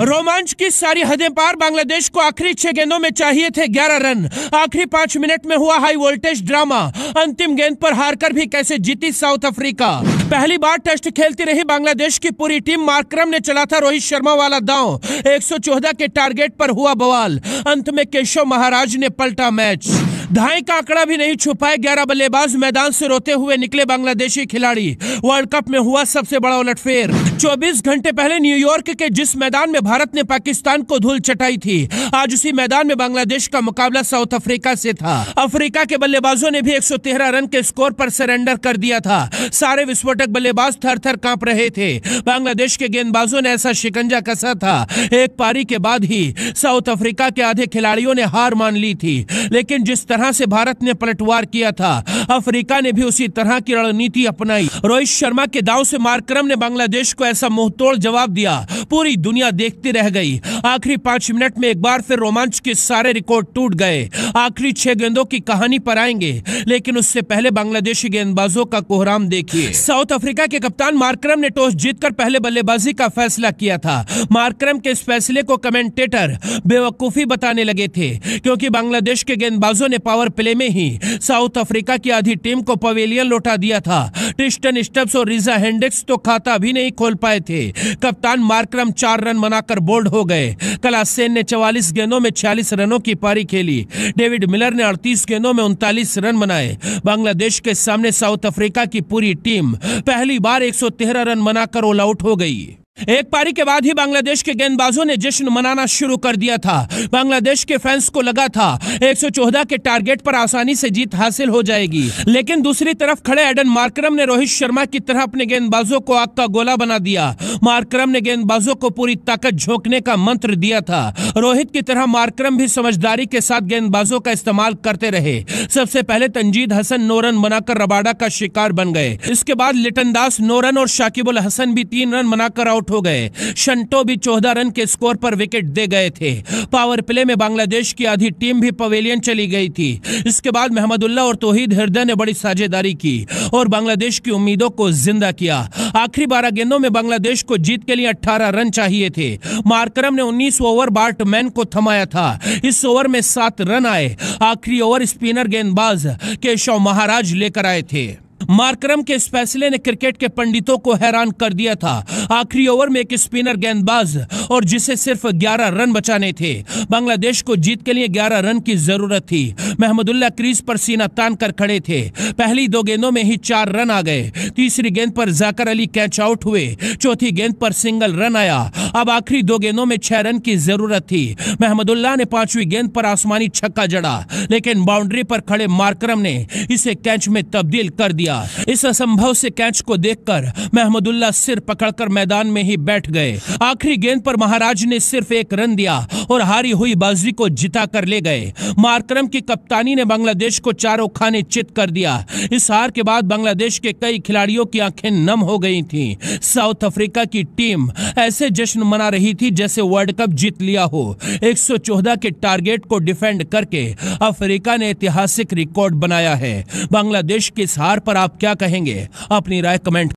रोमांच की सारी हदें पार बांग्लादेश को आखिरी छह गेंदों में चाहिए थे 11 रन। आखिरी पाँच मिनट में हुआ हाई वोल्टेज ड्रामा। अंतिम गेंद पर हारकर भी कैसे जीती साउथ अफ्रीका? पहली बार टेस्ट खेलती रही बांग्लादेश की पूरी टीम। मार्क्रम ने चला था रोहित शर्मा वाला दांव। 114 के टारगेट पर हुआ बवाल। अंत में केशव महाराज ने पलटा मैच। ढाई का आंकड़ा भी नहीं छुपाए ग्यारह बल्लेबाज। मैदान से रोते हुए निकले बांग्लादेशी खिलाड़ी। वर्ल्ड कप में हुआ सबसे बड़ा उलटफेर। 24 घंटे पहले न्यूयॉर्क के जिस मैदान में भारत ने पाकिस्तान को धूल चटाई थी, आज उसी मैदान में बांग्लादेश का मुकाबला साउथ अफ्रीका से था। अफ्रीका के बल्लेबाजों ने भी 113 रन के स्कोर पर सरेंडर कर दिया था। सारे विस्फोटक बल्लेबाज थर थर काँप रहे थे। बांग्लादेश के गेंदबाजों ने ऐसा शिकंजा कसा था। एक पारी के बाद ही साउथ अफ्रीका के आधे खिलाड़ियों ने हार मान ली थी। लेकिन जिस तरह से भारत ने पलटवार किया था। अफ्रीका ने भी उसी तरह की रणनीति अपनाई। रोहित शर्मा के दाव से मार्क्रम ने बांग्लादेश को ऐसा मुंहतोड़ जवाब दिया। पूरी दुनिया देखती रह गई। आखिरी पाँच मिनट में एक बार फिर रोमांच के सारे रिकॉर्ड टूट गए। आखिरी छह गेंदों की कहानी पर आएँगे। लेकिन उससे पहले बांग्लादेशी गेंदबाजों का कोहराम देखिए। साउथ अफ्रीका के कप्तान मार्क्रम ने टॉस जीतकर पहले बल्लेबाजी का फैसला किया था। मार्क्रम के इस फैसले को कमेंटेटर बेवकूफ़ी बताने लगे थे, क्योंकि बांग्लादेश के गेंदबाजों ने पावर प्ले में ही साउथ अफ्रीका की आधी टीम को पवेलियन लौटा दिया था। ट्रिस्टन स्टब्स और रिजा हेंडेक्स तो खाता भी नहीं खोल पाए थे। कप्तान मार्क्रम चार रन बनाकर बोल्ड हो गए। कलासेन ने चवालीस गेंदों में छियालीस रनों की पारी खेली। डेविड मिलर ने अड़तीस गेंदों में उनतालीस रन बनाए। बांग्लादेश के सामने साउथ अफ्रीका की पूरी टीम पहली बार 113 रन बनाकर ऑल आउट हो गई। एक पारी के बाद ही बांग्लादेश के गेंदबाजों ने जश्न मनाना शुरू कर दिया था। बांग्लादेश के फैंस को लगा था 114 के टारगेट पर आसानी से जीत हासिल हो जाएगी। लेकिन दूसरी तरफ़ खड़े एडन मार्करम ने रोहित शर्मा की तरह अपने गेंदबाजों को आग का गोला बना दिया। मार्करम ने गेंदबाजों को पूरी ताकत झोंकने का मंत्र दिया था। रोहित की तरह मार्करम भी समझदारी के साथ गेंदबाजों का इस्तेमाल करते रहे। सबसे पहले तंजीद हसन नोरन बनाकर रबाडा का शिकार बन गए। इसके बाद लिटन दास, नोरन और शाकिबुल हसन भी तीन रन बनाकर आउट हो गए। शंटो भी चौदह रन के स्कोर पर विकेट दे गए थे। पावर प्ले में बांग्लादेश की आधी टीम भी पवेलियन चली गई थी। इसके बाद महमदुल्ला और तोहीद हृदय ने बड़ी साझेदारी की और बांग्लादेश की उम्मीदों को ज़िंदा किया। आखिरी बारह गेंदों में बांग्लादेश को जीत के लिए अट्ठारह रन चाहिए थे। मार्करम ने 19 ओवर बार्टमैन को थमाया था। इस ओवर में सात रन आए। आखिरी ओवर स्पिनर गेंदबाज केशव महाराज लेकर आए थे। मार्करम के इस फैसले ने क्रिकेट के पंडितों को हैरान कर दिया था। आखिरी ओवर में एक स्पिनर गेंदबाज और जिसे सिर्फ़ 11 रन बचाने थे। बांग्लादेश को जीत के लिए 11 रन की ज़रूरत थी। महमदुल्ला क्रीज पर सीना तान कर खड़े थे। पहली दो गेंदों में ही चार रन आ गए। तीसरी गेंद पर जाकर अली कैच आउट हुए। चौथी गेंद पर सिंगल रन आया। अब आखिरी दो गेंदों में छह रन की ज़रूरत थी। महमदुल्ला ने पांचवी गेंद पर आसमानी छक्का जड़ा, लेकिन बाउंड्री पर खड़े मार्करम ने इसे कैच में तब्दील कर दिया इस असंभव से कैच को देखकर महमदुल्ला सिर पकड़कर मैदान में ही बैठ गए। आखिरी गेंद पर महाराज ने सिर्फ़ एक रन दिया और हारी हुई बाजी को जिता कर ले गए। मार्करम की कप्तानी ने बांग्लादेश को चारों खाने चित कर दिया। इस हार के बाद बांग्लादेश के कई खिलाड़ियों की आँखें नम हो गई थी। साउथ अफ्रीका की टीम ऐसे जश्न मना रही थी जैसे वर्ल्ड कप जीत लिया हो। 114 के टारगेट को डिफेंड करके अफ्रीका ने ऐतिहासिक रिकॉर्ड बनाया है। बांग्लादेश की हार पर आप क्या कहेंगे? अपनी राय कमेंट